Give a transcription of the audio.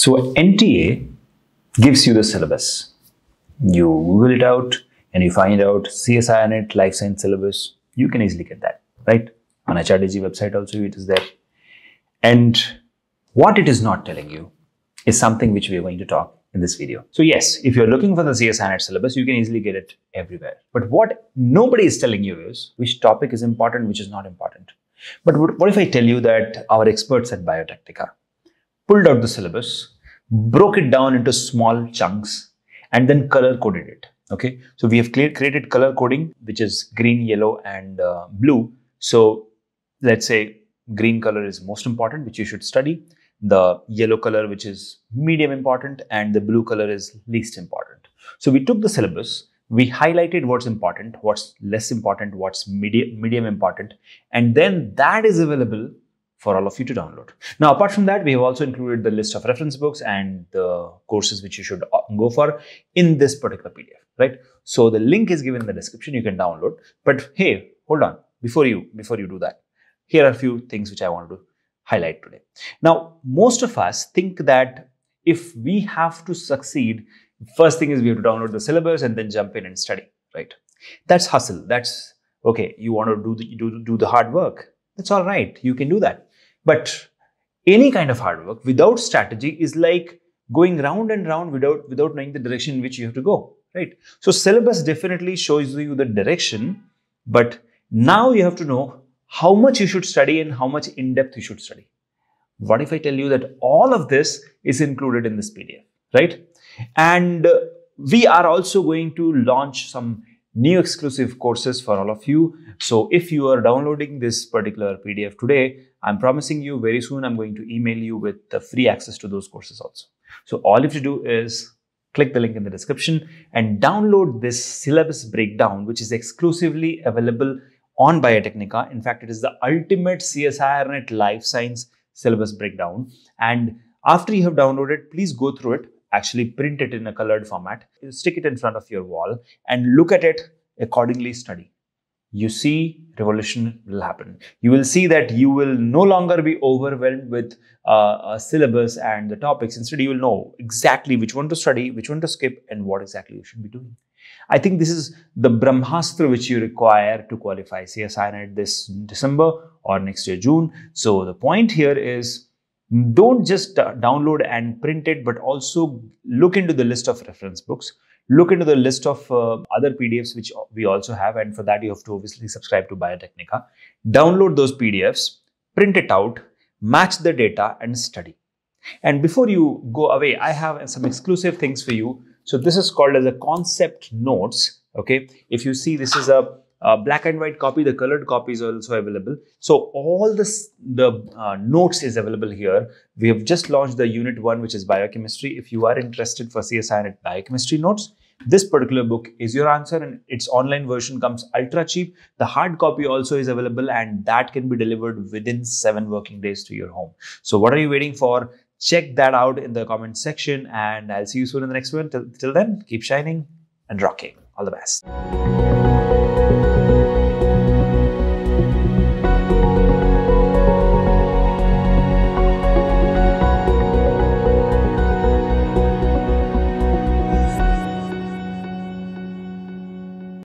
So NTA gives you the syllabus. You Google it out and you find out CSIRNet Life Science syllabus. You can easily get that, right? On HRDG website also it is there. And what it is not telling you is something which we are going to talk in this video. So yes, if you're looking for the CSIRNet syllabus, you can easily get it everywhere. But what nobody is telling you is which topic is important, which is not important. But what if I tell you that our experts at Biotecnika pulled out the syllabus, broke it down into small chunks, and then color coded it. Okay, so we have created color coding, which is green, yellow, and uh, blue. So let's say green color is most important, which you should study. The yellow color, which is medium important, and the blue color is least important. So we took the syllabus, we highlighted what's important, what's less important, what's medium, medium important, and then that is available for all of you to download. Now, apart from that, we have also included the list of reference books and the courses which you should go for in this particular PDF, right? So the link is given in the description. You can download. But hey, hold on. Before you before you do that, here are a few things which I want to highlight today. Now, most of us think that if we have to succeed, first thing is we have to download the syllabus and then jump in and study, right? That's hustle. That's okay. You want to do the, do, do the hard work. That's all right. You can do that. But any kind of hard work without strategy is like going round and round without, without knowing the direction in which you have to go, right? So syllabus definitely shows you the direction, but now you have to know how much you should study and how much in depth you should study. What if I tell you that all of this is included in this PDF, right? And we are also going to launch some new exclusive courses for all of you. So if you are downloading this particular PDF today, I'm promising you very soon I'm going to email you with the free access to those courses also. So all you have to do is click the link in the description and download this syllabus breakdown, which is exclusively available on Biotecnika. In fact, it is the ultimate CSIRNet life science syllabus breakdown. And after you have downloaded, please go through it, actually print it in a colored format, stick it in front of your wall and look at it accordingly study you see revolution will happen. You will see that you will no longer be overwhelmed with uh, a syllabus and the topics. Instead, you will know exactly which one to study, which one to skip, and what exactly you should be doing. I think this is the Brahmastra which you require to qualify CSIRNet this December or next year June. So the point here is don't just download and print it, but also look into the list of reference books look into the list of uh, other PDFs which we also have. And for that, you have to obviously subscribe to Biotecnika. Download those PDFs, print it out, match the data and study. And before you go away, I have some exclusive things for you. So this is called as a concept notes. Okay. If you see, this is a, a black and white copy. The colored copy is also available. So all this, the uh, notes is available here. We have just launched the unit one, which is biochemistry. If you are interested for CSI CSIRNet biochemistry notes, this particular book is your answer and its online version comes ultra cheap. The hard copy also is available and that can be delivered within seven working days to your home. So what are you waiting for? Check that out in the comment section and I'll see you soon in the next one. Till, till then, keep shining and rocking. All the best.